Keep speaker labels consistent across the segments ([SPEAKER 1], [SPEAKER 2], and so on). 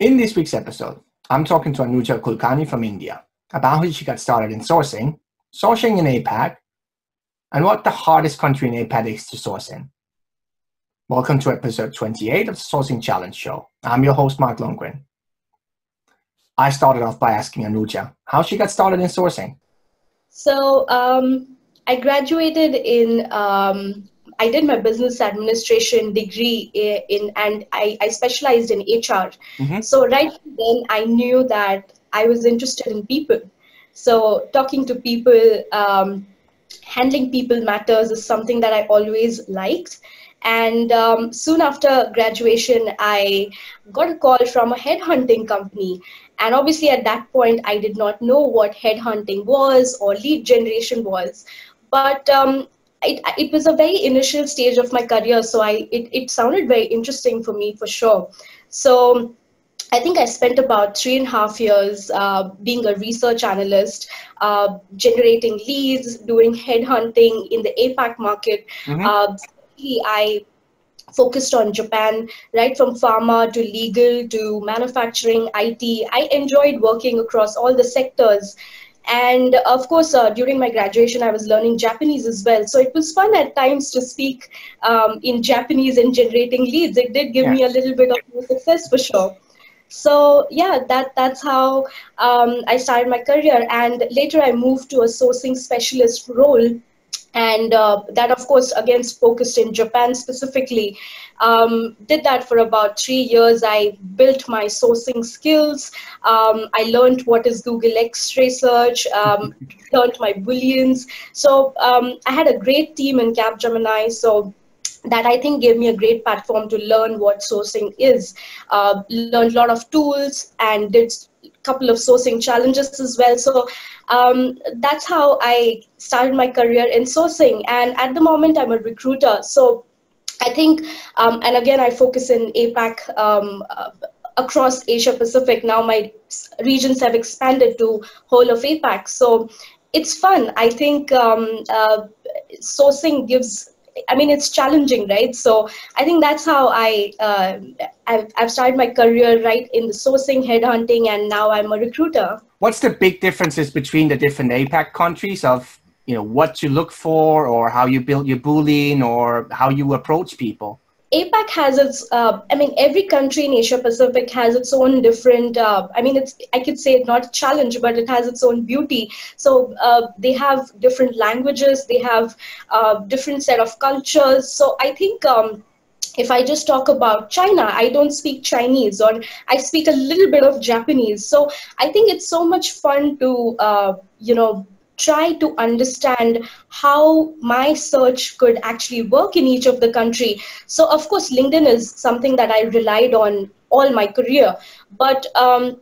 [SPEAKER 1] In this week's episode, I'm talking to Anuja Kulkarni from India about how she got started in sourcing, sourcing in APAC, and what the hardest country in APAC is to source in. Welcome to episode 28 of the Sourcing Challenge Show. I'm your host, Mark Lundgren. I started off by asking Anuja how she got started in sourcing.
[SPEAKER 2] So, um, I graduated in um, I did my business administration degree in, and I, I specialized in HR. Mm-hmm. So right then I knew that I was interested in people. So talking to people, um, handling people matters is something that I always liked. And um, soon after graduation, I got a call from a headhunting company. And obviously, at that point, I did not know what headhunting was or lead generation was. But um, it, it was a very initial stage of my career so i it, it sounded very interesting for me for sure so I think I spent about three and a half years uh, being a research analyst, uh, generating leads, doing headhunting in the APAC market. Mm-hmm. Uh, I focused on Japan, right from pharma to legal to manufacturing, IT. I enjoyed working across all the sectors and of course, uh, during my graduation, I was learning Japanese as well. So it was fun at times to speak um, in Japanese and generating leads. It did give yeah. me a little bit of success for sure. So yeah, that that's how um, I started my career. And later, I moved to a sourcing specialist role and uh, that of course again focused in japan specifically. Um, did that for about three years. I built my sourcing skills. Um, i learned what is google x-ray search. Um, learned my booleans. So um, i had a great team in capgemini. So that I think gave me a great platform to learn what sourcing is. Uh, learned a lot of tools and did couple of sourcing challenges as well. So um, that's how I started my career in sourcing. And at the moment, I'm a recruiter. So I think, um, and again, I focus in APAC. Um, uh, across Asia Pacific. Now my regions have expanded to whole of APAC. So it's fun. I think um, uh, sourcing gives I mean, it's challenging, right? So I think that's how I uh, I've, I've started my career right in the sourcing, headhunting, and now I'm a recruiter.
[SPEAKER 1] What's the big differences between the different APAC countries of you know what you look for, or how you build your boolean, or how you approach people?
[SPEAKER 2] APAC has its, uh, I mean, every country in Asia Pacific has its own different, uh, I mean, it's, I could say not a challenge, but it has its own beauty. So uh, they have different languages, they have uh, different set of cultures. So I think um, if I just talk about China, I don't speak Chinese or I speak a little bit of Japanese. So I think it's so much fun to, uh, you know, try to understand how my search could actually work in each of the country. So of course linkedin is something that i relied on all my career. But um,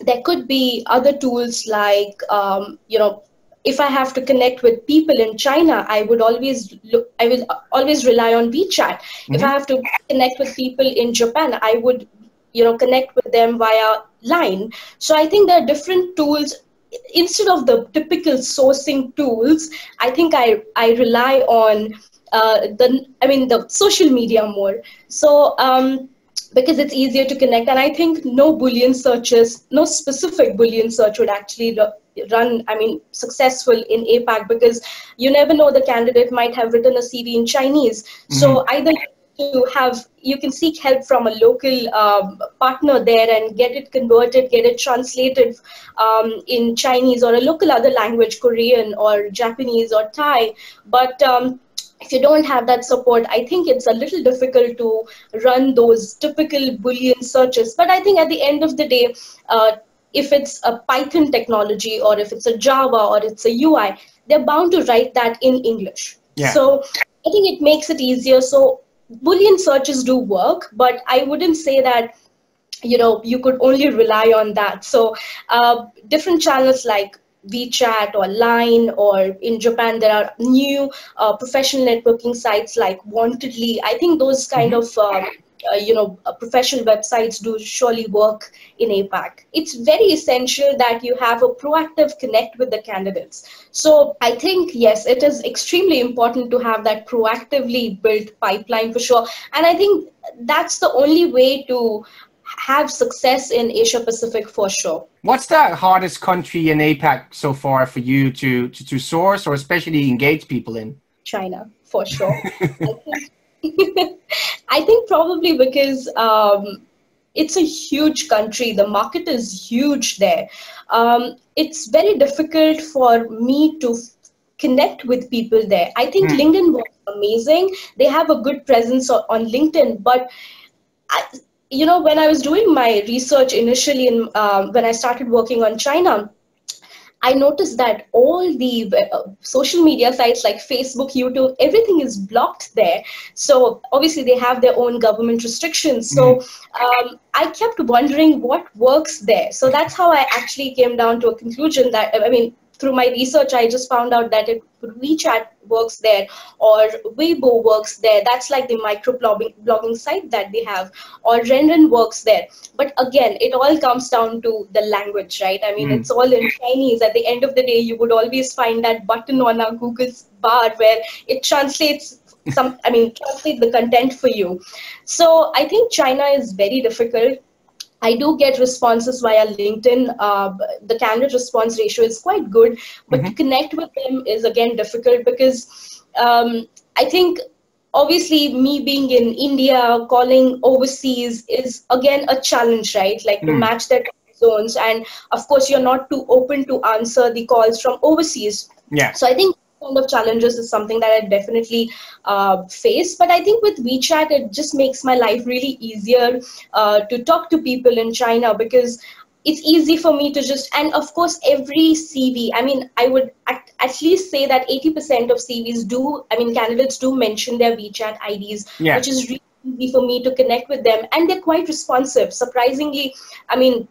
[SPEAKER 2] there could be other tools like um, you know if i have to connect with people in china i would always look i will always rely on wechat. Mm-hmm. if i have to connect with people in japan i would you know connect with them via line. So i think there are different tools instead of the typical sourcing tools, I think I, I rely on uh, the, I mean, the social media more. So, um, because it's easier to connect. And I think no Boolean searches, no specific Boolean search would actually run, I mean, successful in APAC because you never know the candidate might have written a CV in Chinese. Mm-hmm. So either to have you can seek help from a local um, partner there and get it converted get it translated um, in chinese or a local other language korean or japanese or thai. But um, if you don't have that support i think it's a little difficult to run those typical boolean searches. But i think at the end of the day uh, if it's a python technology or if it's a java or it's a ui they're bound to write that in english. Yeah. so i think it makes it easier. So Boolean searches do work, but I wouldn't say that you know you could only rely on that. So uh, different channels like WeChat or Line, or in Japan there are new uh, professional networking sites like Wantedly. I think those kind mm-hmm. of uh, uh, you know, uh, professional websites do surely work in APAC. It's very essential that you have a proactive connect with the candidates. So I think, yes, it is extremely important to have that proactively built pipeline for sure. And I think that's the only way to have success in Asia Pacific for sure.
[SPEAKER 1] What's the hardest country in APAC so far for you to, to, to source or especially engage people in?
[SPEAKER 2] China, for sure. I, think, probably because um, it's a huge country. The market is huge there. Um, it's very difficult for me to connect with people there. I think mm. LinkedIn was amazing. They have a good presence on LinkedIn, but I, you know, when I was doing my research initially, in, uh, when I started working on China, I noticed that all the uh, social media sites like Facebook, YouTube, everything is blocked there. So obviously they have their own government restrictions. So mm-hmm. um, I kept wondering what works there. So that's how I actually came down to a conclusion that I mean through my research, I just found out that it WeChat works there or Weibo works there. That's like the micro blogging, blogging site that they have, or Renren works there. But again, it all comes down to the language, right? I mean, mm. it's all in Chinese. At the end of the day, you would always find that button on a Google's bar where it translates some i mean translate the content for you so i think china is very difficult I do get responses via LinkedIn. Uh, the candidate response ratio is quite good, but mm-hmm. to connect with them is again difficult because um, I think obviously me being in India, calling overseas is again a challenge, right? Like mm. to match their zones, and of course you're not too open to answer the calls from overseas.
[SPEAKER 1] Yeah.
[SPEAKER 2] So I think kind of challenges is something that I definitely uh, face. But I think with WeChat, it just makes my life really easier uh, to talk to people in China because it's easy for me to just and of course every cv i mean i would at, at least say that 80% of cvs do i mean candidates do mention their wechat ids yeah. which is really easy for me to connect with them and they're quite responsive surprisingly i mean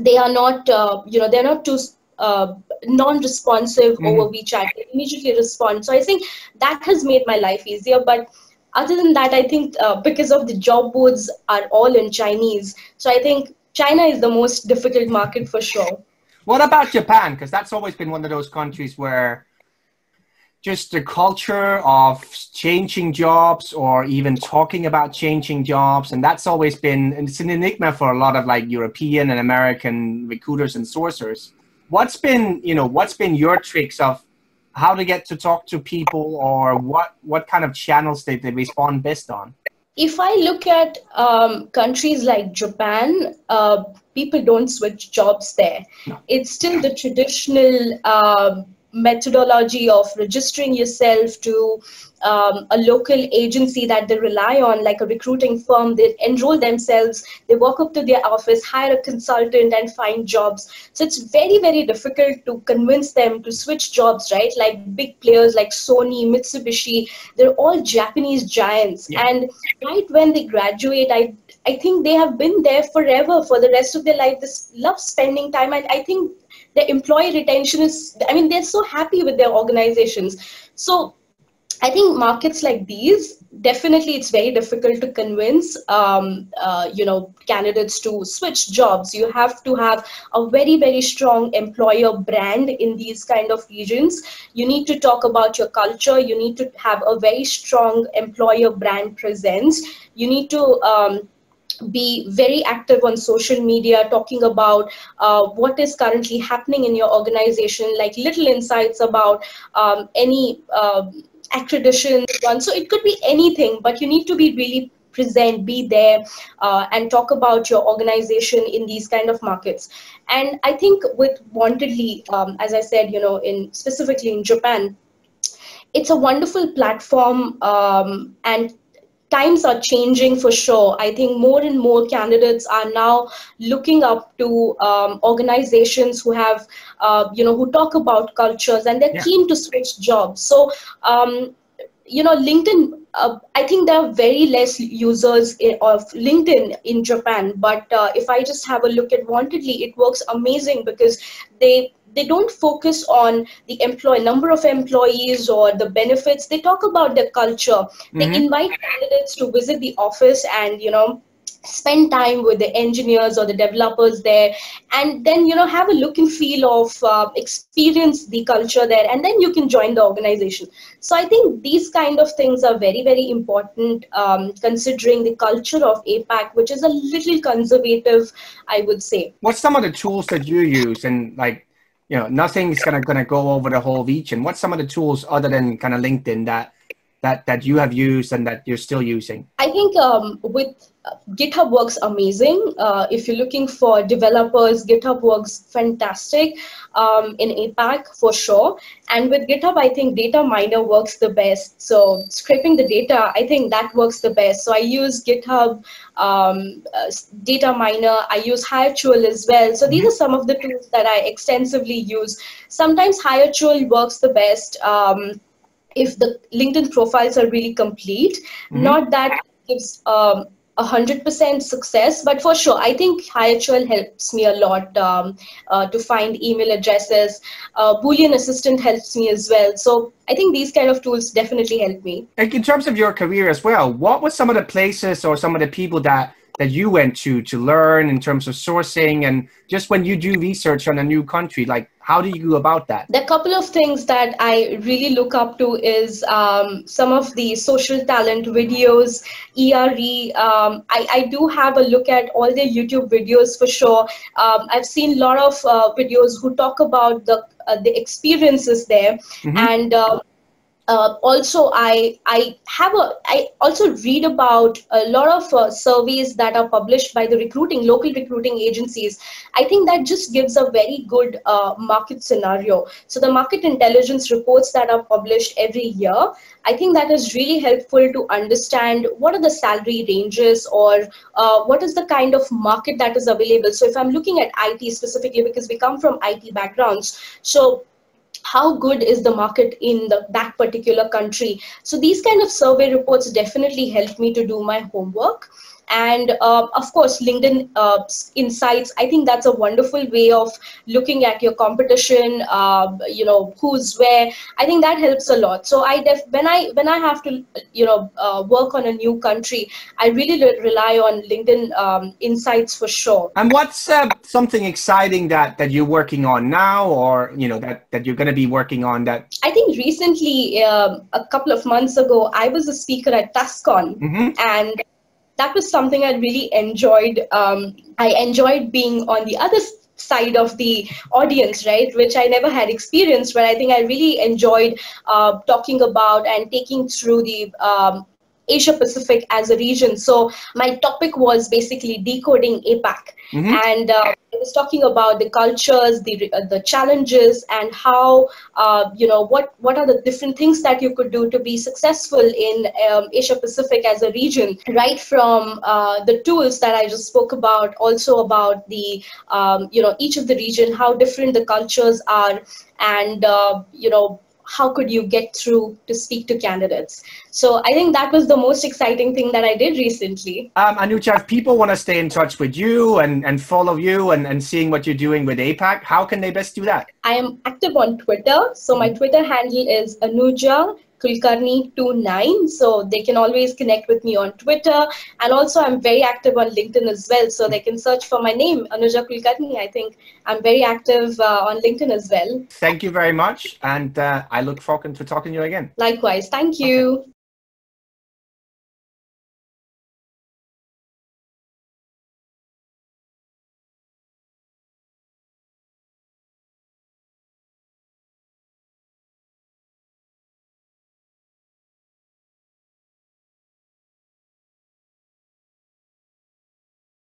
[SPEAKER 2] they are not uh, you know they're not too uh, non-responsive mm-hmm. over WeChat, they immediately respond. So I think that has made my life easier. But other than that, I think uh, because of the job boards are all in Chinese, so I think China is the most difficult market for sure.
[SPEAKER 1] What about Japan? Because that's always been one of those countries where just the culture of changing jobs or even talking about changing jobs and that's always been it's an enigma for a lot of like european and american recruiters and sourcers what's been you know what's been your tricks of how to get to talk to people or what what kind of channels they, they respond best on
[SPEAKER 2] if i look at um, countries like japan uh, people don't switch jobs there no. it's still the traditional uh, methodology of registering yourself to um, a local agency that they rely on, like a recruiting firm. They enroll themselves, they walk up to their office, hire a consultant, and find jobs. So it's very, very difficult to convince them to switch jobs, right? Like big players like Sony, Mitsubishi, they're all Japanese giants. Yeah. And right when they graduate, I I think they have been there forever for the rest of their life. They love spending time, and I think their employee retention is. I mean, they're so happy with their organizations. So I think markets like these definitely it's very difficult to convince um, uh, you know candidates to switch jobs. You have to have a very very strong employer brand in these kind of regions. You need to talk about your culture. You need to have a very strong employer brand presence. You need to um, be very active on social media talking about uh, what is currently happening in your organization like little insights about um, any uh, accreditation one. So it could be anything, but you need to be really present, be there, uh, and talk about your organization in these kind of markets. And I think with Wantedly, um, as I said, you know, in specifically in Japan, it's a wonderful platform um, and times are changing for sure. I think more and more candidates are now looking up to um, organizations who have, uh, you know, who talk about cultures and they're yeah. keen to switch jobs. So, um, you know, LinkedIn. Uh, I think there are very less users of LinkedIn in Japan, but uh, if I just have a look at Wantedly, it works amazing because they they don't focus on the employee number of employees or the benefits. They talk about the culture. Mm-hmm. they invite candidates to visit the office and you know spend time with the engineers or the developers there. And then you know have a look and feel of uh, experience the culture there and then you can join the organization. So i think these kind of things are very very important um, considering the culture of apac which is a little conservative i would say.
[SPEAKER 1] What's some of the tools that you use and like you know nothing's gonna gonna go over the whole region what's some of the tools other than kind of linkedin that that that you have used and that you're still using
[SPEAKER 2] i think um, with GitHub works amazing. Uh, if you're looking for developers, GitHub works fantastic um, in APAC for sure. And with GitHub, I think Data Miner works the best. So scraping the data, I think that works the best. So I use GitHub um, uh, Data Miner. I use Hiretual as well. So these are some of the tools that I extensively use. Sometimes Hiretual works the best. Um, if the LinkedIn profiles are really complete, mm-hmm. not that gives um, 100% success, but for sure, I think Hiretual helps me a lot um, uh, to find email addresses. Uh, Boolean Assistant helps me as well. So I think these kind of tools definitely help me.
[SPEAKER 1] In terms of your career as well, what were some of the places or some of the people that that you went to to learn in terms of sourcing and just when you do research on a new country like how do you go about that?
[SPEAKER 2] The couple of things that i really look up to is um, some of the social talent videos ere um, I, I do have a look at all their youtube videos for sure. Um, i've seen a lot of uh, videos who talk about the uh, the experiences there. Mm-hmm. and uh, uh, also I I have a I also read about a lot of uh, surveys that are published by the recruiting local recruiting agencies. I think that just gives a very good uh, market scenario. So the market intelligence reports that are published every year, I think that is really helpful to understand what are the salary ranges or uh, what is the kind of market that is available. So if I'm looking at IT specifically because we come from IT backgrounds, so how good is the market in the, that particular country. So these kind of survey reports definitely help me to do my homework and uh, of course linkedin uh, insights i think that's a wonderful way of looking at your competition uh, you know who's where. I think that helps a lot. So i def when i when i have to you know uh, work on a new country i really re- rely on linkedin um, insights for sure.
[SPEAKER 1] And what's uh, something exciting that that you're working on now or you know that that you're going to be working on that?
[SPEAKER 2] I think recently um, a couple of months ago i was a speaker at tascon. Mm-hmm. and that was something I really enjoyed. Um, I enjoyed being on the other side of the audience, right, which I never had experienced, but I think I really enjoyed uh, talking about and taking through the um, Asia Pacific as a region. So my topic was basically decoding APAC, mm-hmm. and uh, was talking about the cultures, the uh, the challenges, and how uh, you know what what are the different things that you could do to be successful in um, Asia Pacific as a region. Right from uh, the tools that I just spoke about, also about the um, you know each of the region, how different the cultures are, and uh, you know how could you get through to speak to candidates? So I think that was the most exciting thing that I did recently.
[SPEAKER 1] Um, Anuja, if people want to stay in touch with you and, and follow you and, and seeing what you're doing with APAC, how can they best do that?
[SPEAKER 2] I am active on Twitter. So my Twitter handle is Anuja Kulkarni29. So they can always connect with me on Twitter. And also, I'm very active on LinkedIn as well. So they can search for my name, Anuja Kulkarni. I think I'm very active uh, on LinkedIn as well.
[SPEAKER 1] Thank you very much. And uh, I look forward to talking to you again.
[SPEAKER 2] Likewise. Thank you. Okay.